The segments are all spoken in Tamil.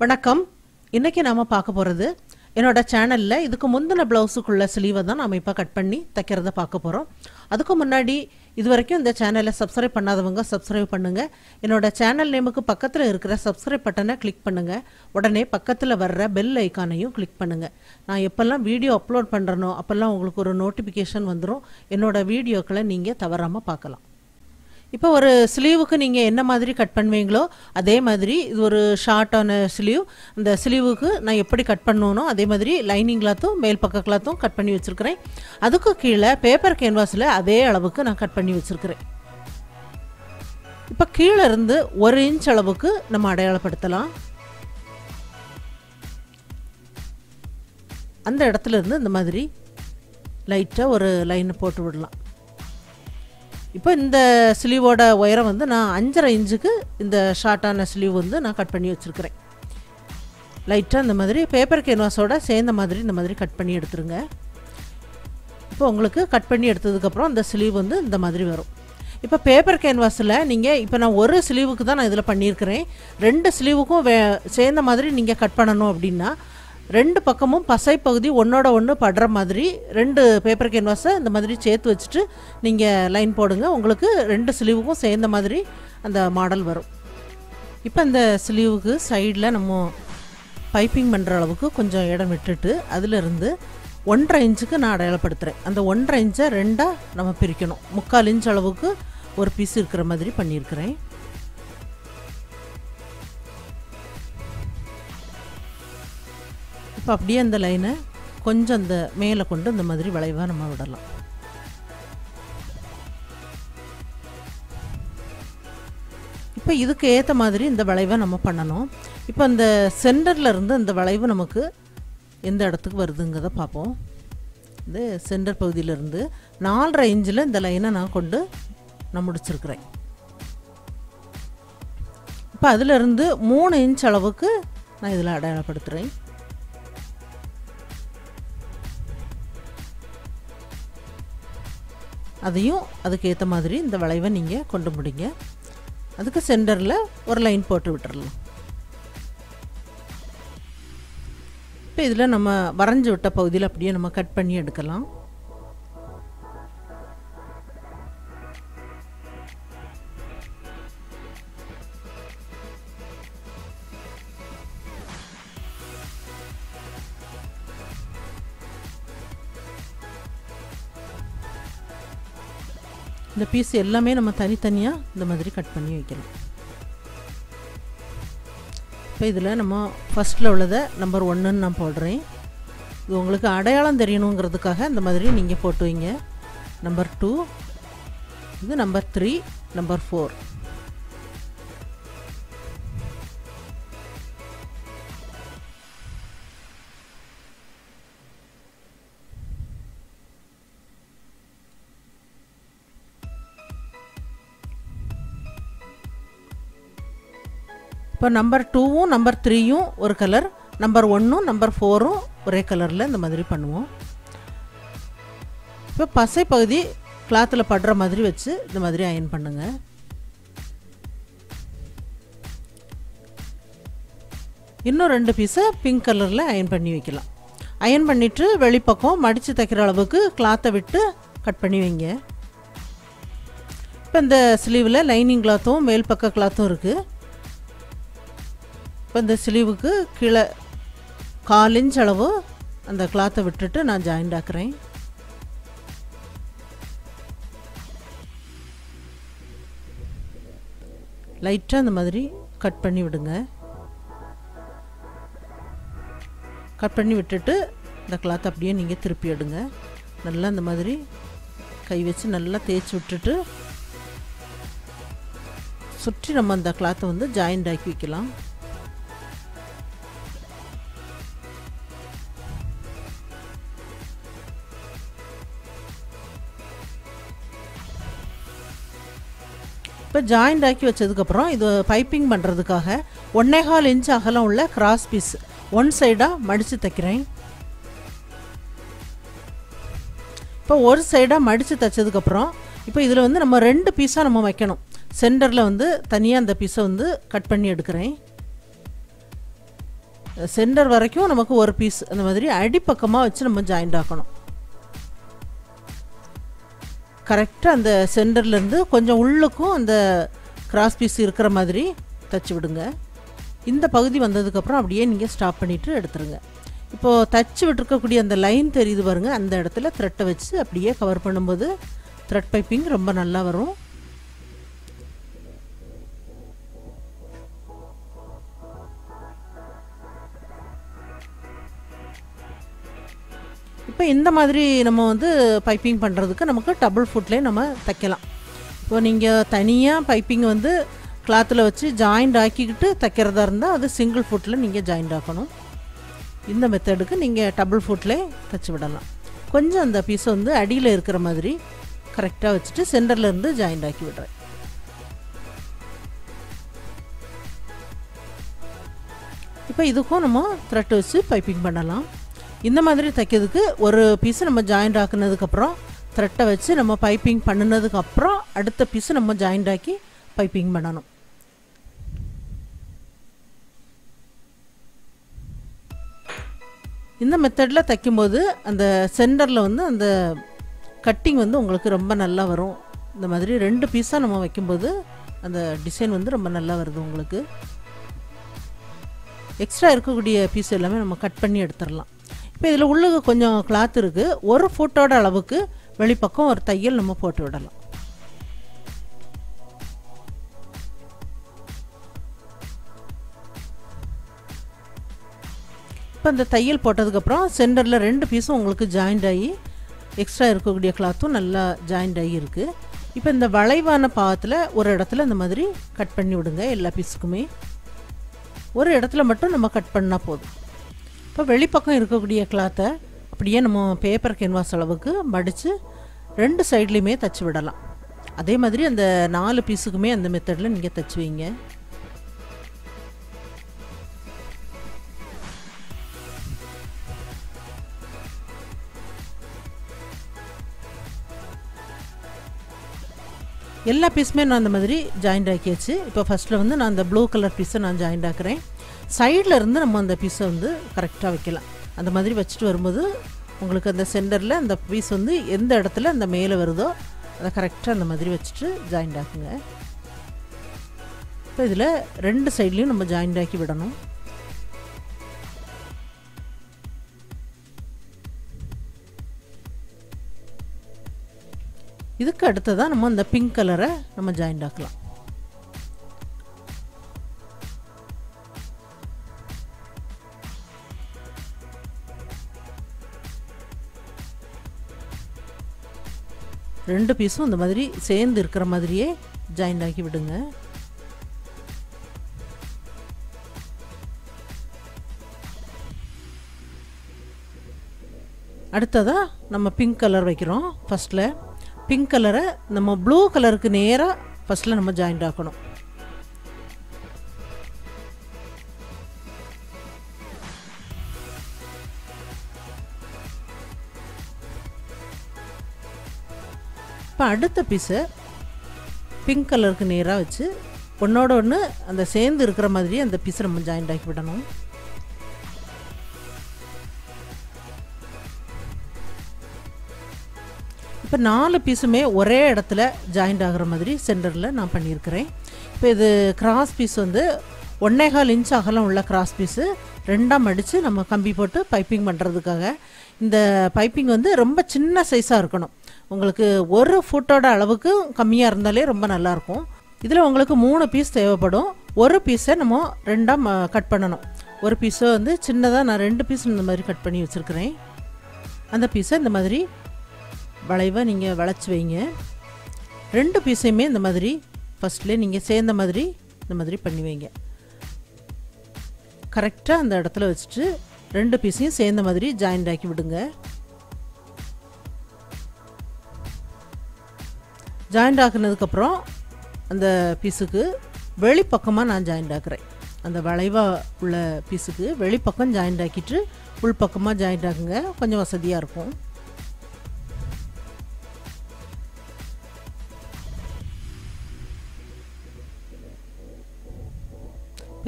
வணக்கம். இன்னைக்கு நாம பார்க்க போகிறது என்னோட சேனலில் இதுக்கு முந்தின ப்ளவுஸுக்குள்ள ஸ்லீவை தான் நாம் இப்போ கட் பண்ணி தைக்கிறத பார்க்க போகிறோம் அதுக்கு முன்னாடி இது வரைக்கும் இந்த சேனலை சப்ஸ்கிரைப் பண்ணாதவங்க சப்ஸ்கிரைப் பண்ணுங்கள் என்னோட சேனல் நேமுக்கு பக்கத்தில் இருக்கிற சப்ஸ்கிரைப் பட்டனை கிளிக் பண்ணுங்கள் உடனே பக்கத்தில் வர்ற பெல் ஐக்கானையும் கிளிக் பண்ணுங்கள் நான் எப்போல்லாம் வீடியோ அப்லோட் பண்ணுறனோ அப்போல்லாம் உங்களுக்கு ஒரு நோட்டிஃபிகேஷன் வந்துடும் என்னோட வீடியோக்களை நீங்கள் தவறாமல் பார்க்கலாம். இப்போ ஒரு ஸ்லீவுக்கு நீங்கள் என்ன மாதிரி கட் பண்ணுவீங்களோ அதே மாதிரி இது ஒரு ஷார்ட்டான ஸ்லீவ் அந்த ஸ்லீவுக்கு நான் எப்படி கட் பண்ணணும் அதே மாதிரி லைனிங் கிளாத்தும் மேல் பக்க கிளாத்தும் கட் பண்ணி வச்சுருக்கிறேன். அதுக்கு கீழே பேப்பர் கேன்வாஸில் அதே அளவுக்கு நான் கட் பண்ணி வச்சுருக்கிறேன். இப்போ கீழே இருந்து ஒரு இன்ச் அளவுக்கு நம்ம அடையாளப்படுத்தலாம். அந்த இடத்துல இருந்து இந்த மாதிரி லைட்டாக ஒரு லைனை போட்டு விடலாம். இப்போ இந்த ஸ்லீவோட உயரம் வந்து நான் அஞ்சரை இன்ச்சுக்கு இந்த ஷார்ட்டான ஸ்லீவ் வந்து நான் கட் பண்ணி வச்சுருக்கிறேன். லைட்டாக இந்த மாதிரி பேப்பர் கேன்வாஸோட சேர்ந்த மாதிரி இந்த மாதிரி கட் பண்ணி எடுத்துருங்க. இப்போ உங்களுக்கு கட் பண்ணி எடுத்ததுக்கப்புறம் அந்த ஸ்லீவ் வந்து இந்த மாதிரி வரும். இப்போ பேப்பர் கேன்வாஸில் நீங்கள் இப்போ நான் ஒரு ஸ்லீவுக்கு தான் நான் இதில் பண்ணியிருக்கிறேன். ரெண்டு ஸ்லீவுக்கும் வே சேர்ந்த மாதிரி நீங்கள் கட் பண்ணணும் அப்படின்னா ரெண்டு பக்கமும் பசை பகுதி ஒன்றோட ஒன்று படுற மாதிரி ரெண்டு பேப்பர் கேன்வாஸை இந்த மாதிரி சேர்த்து வச்சுட்டு நீங்கள் லைன் போடுங்க. உங்களுக்கு ரெண்டு ஸ்லீவுக்கும் சேர்ந்த மாதிரி அந்த மாடல் வரும். இப்போ இந்த ஸ்லீவுக்கு சைடில் நம்ம பைப்பிங் பண்ணுற அளவுக்கு கொஞ்சம் இடம் விட்டுட்டு அதிலிருந்து ஒன்றரை இன்ச்சுக்கு நான் அடையாளப்படுத்துகிறேன் அந்த ஒன்றரை இன்ச்சை ரெண்டாக நம்ம பிரிக்கணும். முக்கால் இன்ச் அளவுக்கு ஒரு பீஸ் இருக்கிற மாதிரி பண்ணியிருக்கிறேன். இப்போ அப்படியே அந்த லைனை கொஞ்சம் அந்த மேலே கொண்டு இந்த மாதிரி வளைவாக நம்ம விடலாம். இப்போ இதுக்கு ஏற்ற மாதிரி இந்த வளைவை நம்ம பண்ணணும். இப்போ அந்த சென்டரில் இருந்து அந்த வளைவு நமக்கு எந்த இடத்துக்கு வருதுங்கிறத பார்ப்போம். இது சென்டர் பகுதியிலேருந்து நாலரை இன்ச்சில் இந்த லைனை நான் கொண்டு நான் முடிச்சிருக்கிறேன். இப்போ அதிலிருந்து மூணு இன்ச் அளவுக்கு நான் இதில் அடையாளப்படுத்துகிறேன் அதையும் அதுக்கு ஏற்ற மாதிரி இந்த வளைவை நீங்கள் கொண்டு முடிங்க. அதுக்கு சென்டரில் ஒரு லைன் போட்டு விட்டுறலாம். இப்போ இதில் நம்ம வரைஞ்சி விட்ட பகுதியில் அப்படியே நம்ம கட் பண்ணி எடுக்கலாம். இந்த பீஸ் எல்லாமே நம்ம தனித்தனியாக இந்த மாதிரி கட் பண்ணி வைக்கலாம் இப்போ இதில் நம்ம ஃபஸ்ட்டில் உள்ளதை நம்பர் ஒன்றுன்னு நான் போடுறேன். இது உங்களுக்கு அடையாளம் தெரியணுங்கிறதுக்காக இந்த மாதிரி நீங்கள் போட்டு வைங்க. நம்பர் டூ இது நம்பர் த்ரீ நம்பர் ஃபோர் இப்போ நம்பர் டூவும் நம்பர் த்ரீயும் ஒரு கலர் நம்பர் ஒன்றும் நம்பர் ஃபோரும் ஒரே கலரில் இந்த மாதிரி பண்ணுவோம். இப்போ பசை பகுதி கிளாத்தில் படுற மாதிரி வச்சு இந்த மாதிரி அயன் பண்ணுங்கள் இன்னும் ரெண்டு பீஸை பிங்க் கலரில் அயன் பண்ணி வைக்கலாம். அயன் பண்ணிவிட்டு வெளிப்பக்கம் மடித்து தைக்கிற அளவுக்கு கிளாத்தை விட்டு கட் பண்ணி வைங்க. இப்போ இந்த ஸ்லீவில் லைனிங் கிளாத்தும் மேல் பக்க கிளாத்தும் இருக்குது இப்போ இந்த ஸ்லீவுக்கு கீழே கால் இன்ச் அளவு அந்த கிளாத்தை விட்டுட்டு நான் ஜாயிண்ட் ஆக்குறேன். லைட்டாக அந்த மாதிரி கட் பண்ணி விடுங்க. கட் பண்ணி விட்டுட்டு இந்த கிளாத்தை அப்படியே நீங்கள் திருப்பி எடுங்க. நல்லா அந்த மாதிரி கை வச்சு நல்லா தேய்ச்சி விட்டுட்டு சுற்றி நம்ம அந்த கிளாத்தை வந்து ஜாயிண்ட் ஆக்கி வைக்கலாம். இப்போ ஜாயிண்ட் ஆக்கி வச்சதுக்கப்புறம் இது பைப்பிங் பண்ணுறதுக்காக ஒன்னே கால் இன்ச் அகலம் உள்ள கிராஸ் பீஸ் ஒன் சைடாக மடித்து தைக்கிறேன். இப்போ ஒரு சைடாக மடித்து தைச்சதுக்கப்புறம் இப்போ இதில் வந்து நம்ம ரெண்டு பீஸாக நம்ம வைக்கணும். சென்டரில் வந்து தனியாக அந்த பீஸை வந்து கட் பண்ணி எடுக்கிறேன். சென்டர் வரைக்கும் நமக்கு ஒரு பீஸ் அந்த மாதிரி அடிப்பக்கமாக வச்சு நம்ம ஜாயிண்ட் ஆக்கணும். கரெக்டாக அந்த சென்டர்லேருந்து கொஞ்சம் உள்ளுக்கும் அந்த கிராஸ் பீஸ் இருக்கிற மாதிரி தச்சு விடுங்க. இந்த பகுதி வந்ததுக்கப்புறம் அப்படியே நீங்கள் ஸ்டாப் பண்ணிவிட்டு எடுத்துருங்க. இப்போது தச்சு விட்டுருக்கக்கூடிய அந்த லைன் தெரியுது பாருங்கள் அந்த இடத்துல த்ரெட்டை வச்சு அப்படியே கவர் பண்ணும்போது த்ரெட் பைப்பிங் ரொம்ப நல்லா வரும். இப்போ இந்த மாதிரி நம்ம வந்து பைப்பிங் பண்ணுறதுக்கு நமக்கு டபுள் ஃபுட்லேயே நம்ம தைக்கலாம். இப்போ நீங்கள் தனியாக பைப்பிங் வந்து கிளாத்தில் வச்சு ஜாயிண்ட் ஆக்கிக்கிட்டு தைக்கிறதா இருந்தால் அது சிங்கிள் ஃபுட்டில் நீங்கள் ஜாயிண்ட் ஆக்கணும். இந்த மெத்தடுக்கு நீங்கள் டபுள் ஃபுட்லேயே தைச்சி விடலாம். கொஞ்சம் அந்த பீஸை வந்து அடியில் இருக்கிற மாதிரி கரெக்டாக வச்சுட்டு சென்டரில் இருந்து ஜாயிண்ட் ஆக்கி விடுறேன். இப்போ இதுக்கும் நம்ம த்ரெட் வச்சு பைப்பிங் பண்ணலாம். இந்த மாதிரி தைக்கிறதுக்கு ஒரு பீஸை நம்ம ஜாயிண்ட் ஆக்குனதுக்கப்புறம் த்ரெட்டை வச்சு நம்ம பைப்பிங் பண்ணினதுக்கப்புறம் அடுத்த பீஸை நம்ம ஜாயிண்ட் ஆக்கி பைப்பிங் பண்ணணும். இந்த மெத்தடில் தைக்கும்போது அந்த சென்டரில் வந்து அந்த கட்டிங் வந்து உங்களுக்கு ரொம்ப நல்லா வரும். இந்த மாதிரி ரெண்டு பீஸாக நம்ம வைக்கும்போது அந்த டிசைன் வந்து ரொம்ப நல்லா வருது உங்களுக்கு. எக்ஸ்ட்ரா இருக்கக்கூடிய பீஸ் எல்லாமே நம்ம கட் பண்ணி எடுத்துடலாம். இப்போ இதில் உள்ளுக்கு கொஞ்சம் கிளாத் இருக்குது ஒரு ஃபுட்டோட அளவுக்கு வெளிப்பக்கம் ஒரு தையல் நம்ம போட்டு விடலாம். இப்போ இந்த தையல் போட்டதுக்கப்புறம் சென்டரில் ரெண்டு பீஸும் உங்களுக்கு ஜாயிண்ட் ஆகி எக்ஸ்ட்ரா இருக்கக்கூடிய கிளாத்தும் நல்லா ஜாயிண்ட் ஆகி இருக்குது இப்போ இந்த வளைவான பாகத்தில் ஒரு இடத்துல இந்த மாதிரி கட் பண்ணி விடுங்க எல்லா பீஸுக்குமே ஒரு இடத்துல மட்டும் நம்ம கட் பண்ணால் போதும். இப்போ வெளிப்பக்கம் இருக்கக்கூடிய கிளாத்தை அப்படியே நம்ம பேப்பர் கேன்வாஸ் அளவுக்கு மடித்து ரெண்டு சைட்லேயுமே தச்சு விடலாம். அதே மாதிரி அந்த நாலு பீஸுக்குமே அந்த மெத்தடில் நீங்கள் தச்சு எல்லா பீஸுமே நான் அந்த மாதிரி ஜாயிண்ட் ஆக்கியாச்சு. இப்போ ஃபஸ்ட்டில் வந்து நான் அந்த ப்ளூ கலர் பீஸை நான் ஜாயிண்ட் ஆக்குறேன். சைடில் இருந்து நம்ம அந்த பீஸை வந்து கரெக்டாக வைக்கலாம். அந்த மாதிரி வச்சுட்டு வரும்போது உங்களுக்கு அந்த சென்டரில் அந்த பீஸ் வந்து எந்த இடத்துல அந்த மேலே வருதோ அதை கரெக்டாக அந்த மாதிரி வச்சுட்டு ஜாயிண்ட் ஆக்குங்க. இப்போ இதில் ரெண்டு சைட்லேயும் நம்ம ஜாயிண்ட் ஆக்கி விடணும். இதுக்கு அடுத்ததாக நம்ம அந்த பிங்க் கலரை நம்ம ஜாயிண்ட் ஆக்கலாம். ரெண்டு பீஸும் இந்த மாதிரி சேர்ந்து இருக்கிற மாதிரியே ஜாயிண்ட் ஆக்கி விடுங்க. அடுத்ததாக நம்ம பிங்க் கலர் வைக்கிறோம் ஃபஸ்ட்டில் பிங்க் கலரை நம்ம ப்ளூ கலருக்கு நேராக ஃபஸ்ட்டில் நம்ம ஜாயிண்ட் ஆக்கணும் இப்போ அடுத்த பீஸை பிங்க் கலருக்கு நேராக வச்சு ஒன்றோட ஒன்று அந்த சேர்ந்து இருக்கிற மாதிரி அந்த பீஸை நம்ம ஜாயிண்ட் ஆக்கி விடணும். இப்போ நாலு பீஸுமே ஒரே இடத்துல ஜாயிண்ட் ஆகிற மாதிரி சென்டரில் நான் பண்ணியிருக்கிறேன். இப்போ இது கிராஸ் பீஸ் வந்து ஒன்னேகால் இன்ச் அகலம் உள்ள கிராஸ் பீஸு ரெண்டாக மடித்து நம்ம கம்பி போட்டு பைப்பிங் பண்ணுறதுக்காக இந்த பைப்பிங் வந்து ரொம்ப சின்ன சைஸாக இருக்கணும். உங்களுக்கு ஒரு ஃபுட்டோட அளவுக்கு கம்மியாக இருந்தாலே ரொம்ப நல்லாயிருக்கும் இதில் உங்களுக்கு மூணு பீஸ் தேவைப்படும். ஒரு பீஸை நம்ம ரெண்டாக கட் பண்ணணும். ஒரு பீஸை வந்து சின்னதாக நான் ரெண்டு பீஸ் இந்த மாதிரி கட் பண்ணி வச்சுருக்கிறேன். அந்த பீஸை இந்த மாதிரி வளைவாக நீங்கள் வளைச்சி வைங்க. ரெண்டு பீஸையுமே இந்த மாதிரி ஃபஸ்ட்லேயே நீங்கள் சேர்ந்த மாதிரி இந்த மாதிரி பண்ணி வைங்க. கரெக்டாக அந்த இடத்துல வச்சுட்டு ரெண்டு பீஸையும் சேர்ந்த மாதிரி ஜாயிண்ட் ஆக்கி விடுங்க. ஜாயிண்ட் ஆக்குனதுக்கப்புறம் அந்த பீஸுக்கு வெளிப்பக்கமாக நான் ஜாயிண்ட் ஆக்குறேன். அந்த வளைவாக உள்ள பீஸுக்கு வெளிப்பக்கம் ஜாயிண்ட் ஆக்கிட்டு உள்பக்கமாக ஜாயிண்ட் ஆக்குங்க. கொஞ்சம் வசதியாக இருக்கும்.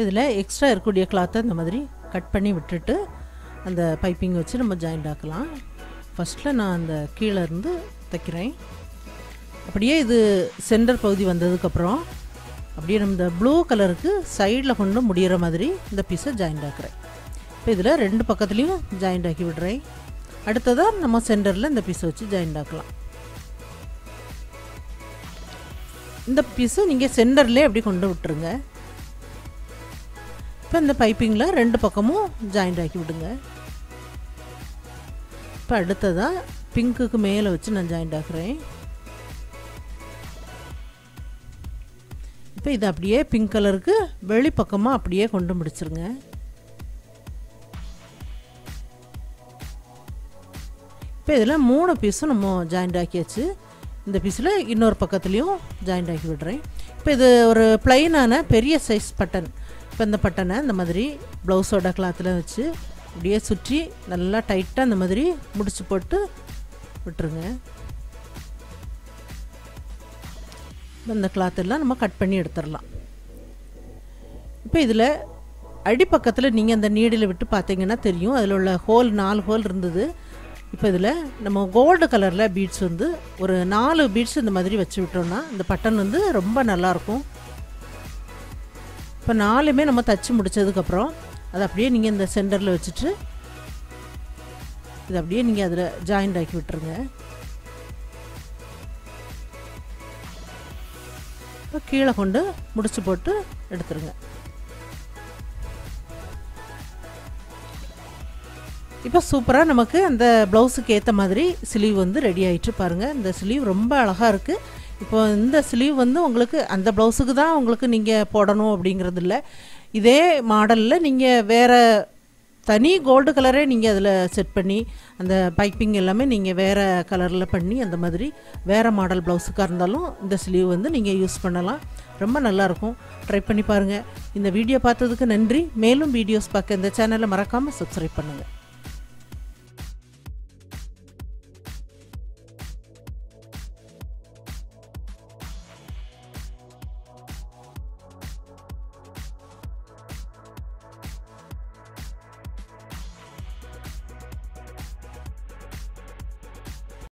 இதில் எக்ஸ்ட்ரா இருக்கக்கூடிய கிளாத்தை இந்த மாதிரி கட் பண்ணி விட்டுட்டு அந்த பைப்பிங் வச்சு நம்ம ஜாயிண்ட் ஆக்கலாம். ஃபஸ்ட்டில் நான் அந்த கீழே இருந்து தைக்கிறேன். அப்படியே இது சென்டர் பகுதி வந்ததுக்கப்புறம் அப்படியே நம்ம இந்த ப்ளூ கலருக்கு சைடில் கொண்டு முடிகிற மாதிரி இந்த பீஸை ஜாயிண்ட் ஆக்குறேன். இப்போ இதில் ரெண்டு பக்கத்துலேயும் ஜாயிண்ட் ஆக்கி விடுறேன். அடுத்ததாக நம்ம சென்டரில் இந்த பீஸை வச்சு ஜாயிண்ட் ஆக்கலாம். இந்த பீஸை நீங்கள் சென்டர்லேயே அப்படி கொண்டு விட்டுருங்க. இப்போ இந்த பைப்பிங்கில் ரெண்டு பக்கமும் ஜாயிண்ட் ஆக்கி விடுங்க. இப்போ அடுத்ததாக பிங்க்குக்கு மேலே வச்சு நான் ஜாயிண்ட் ஆக்குறேன். இப்போ இது அப்படியே பிங்க் கலருக்கு வெளிப்பக்கமாக அப்படியே கொண்டு முடிச்சிருங்க. இப்போ இதில் மூணு பீஸும் நம்ம ஜாயிண்ட் ஆக்கியாச்சு. இந்த பீஸில் இன்னொரு பக்கத்துலேயும் ஜாயிண்ட் ஆக்கி விடுறேன். இப்போ இது ஒரு ப்ளைனான பெரிய சைஸ் பட்டன் இப்போ இந்த பட்டனை இந்த மாதிரி ப்ளவுஸோட கிளாத்தில் வச்சு அப்படியே சுற்றி நல்லா டைட்டாக இந்த மாதிரி முடிச்சு போட்டு விட்டுருங்க. இந்த கிளாத்தெல்லாம் நம்ம கட் பண்ணி எடுத்துடலாம். இப்போ இதில் அடிப்பக்கத்தில் நீங்கள் அந்த நீடில் விட்டு பார்த்தீங்கன்னா தெரியும். அதில் உள்ள ஹோல் நாலு ஹோல் இருந்தது. இப்போ இதில் நம்ம கோல்டு கலரில் பீட்ஸ் வந்து ஒரு நாலு பீட்ஸ் இந்த மாதிரி வச்சு விட்டோம்னா இந்த பட்டன் வந்து ரொம்ப நல்லாயிருக்கும் இப்போ நாலுமே நம்ம தச்சு முடித்ததுக்கப்புறம் அதை அப்படியே நீங்கள் இந்த சென்டரில் வச்சுட்டு இது அப்படியே நீங்கள் அதில் ஜாயிண்ட் ஆக்கி விட்டுருங்க. இப்போ கீழே கொண்டு முடிச்சு போட்டு எடுத்துருங்க. இப்போ சூப்பராக நமக்கு அந்த ப்ளவுஸுக்கு ஏற்ற மாதிரி ஸ்லீவ் வந்து ரெடி ஆகிட்டு பாருங்கள் இந்த ஸ்லீவ் ரொம்ப அழகாக இருக்குது இப்போ இந்த ஸ்லீவ் வந்து உங்களுக்கு அந்த ப்ளவுஸுக்கு தான் உங்களுக்கு நீங்கள் போடணும் அப்படிங்கிறது இல்லை. இதே மாடலில் நீங்கள் வேறு தனி கோல்டு கலரே நீங்கள் அதில் செட் பண்ணி அந்த பைப்பிங் எல்லாமே நீங்கள் வேறு கலரில் பண்ணி அந்த மாதிரி வேறு மாடல் ப்ளவுஸுக்காக இருந்தாலும் இந்த ஸ்லீவ் வந்து நீங்கள் யூஸ் பண்ணலாம். ரொம்ப நல்லாயிருக்கும் ட்ரை பண்ணி பாருங்கள் இந்த வீடியோ பார்த்ததுக்கு நன்றி. மேலும் வீடியோஸ் பார்க்க இந்த சேனலை மறக்காமல் சப்ஸ்கிரைப் பண்ணுங்கள்